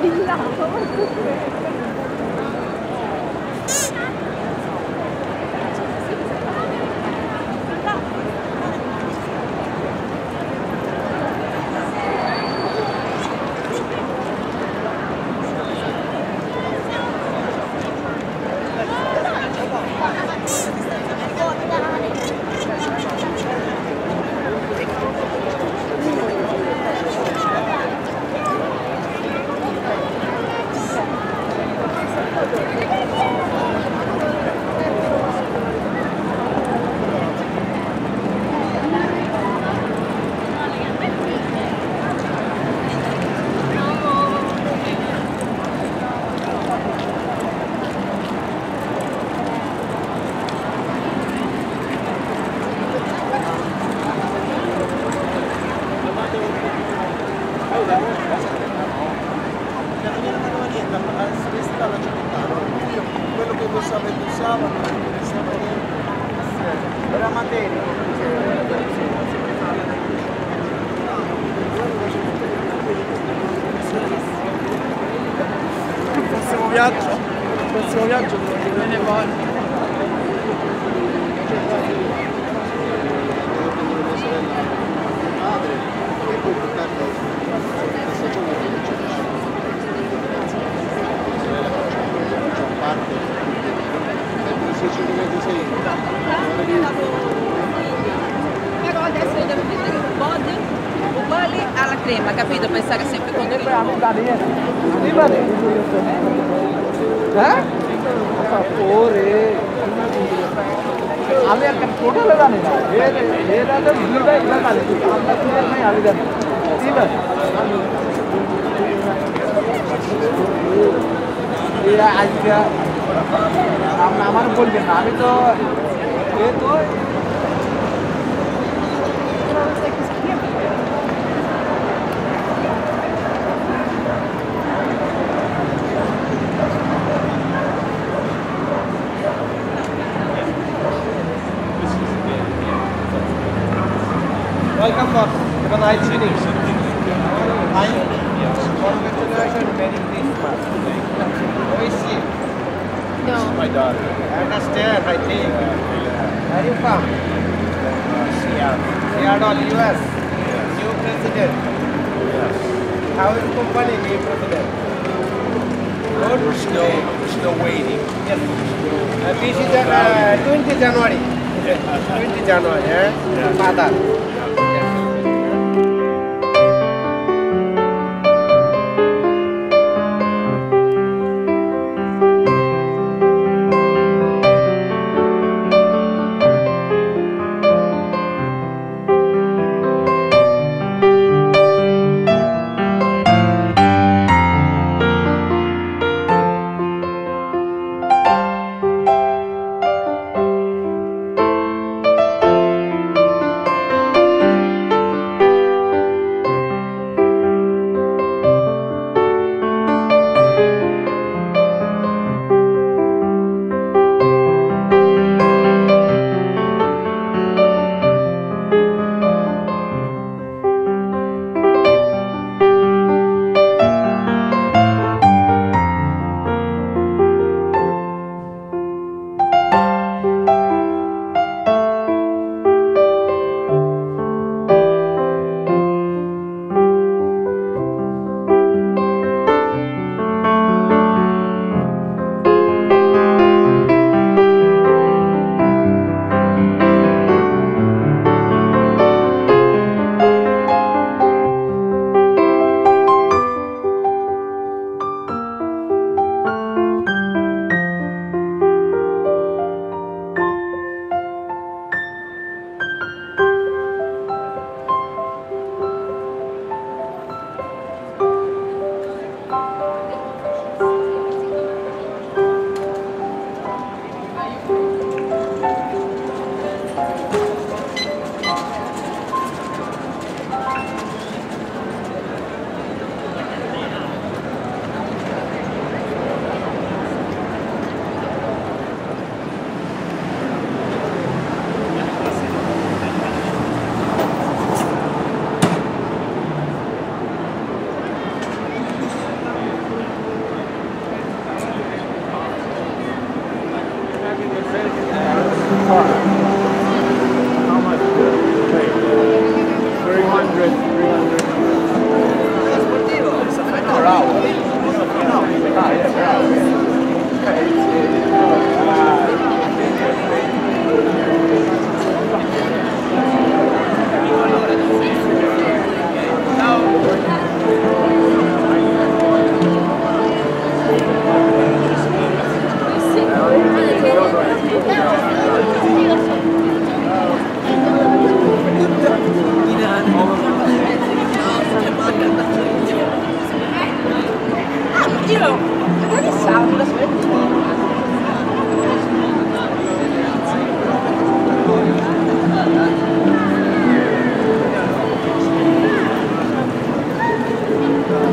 Bisa 谁 viaggio, prossimo viaggio non è male. capito? Per stare sempre con il আমি একটা টোটালে জানি না এর এর আগে দুইটা এটা জানি আমরা ক্লিয়ার নাই আমি জানি ঠিক আছে এরা আজকে আপনি আমার বলবেন না আমি তো এ তো nice evening. Hi. Congratulations, Merry Christmas. Who is she? No. My daughter. I understand, I think. Where are you from? Seattle. Seattle, US. New president. Yes. How is company new president? Good. We're still we're still waiting. Yes. Uh, this is uh, 20 January. 20 January, eh? Yeah. Father.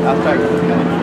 I'll start.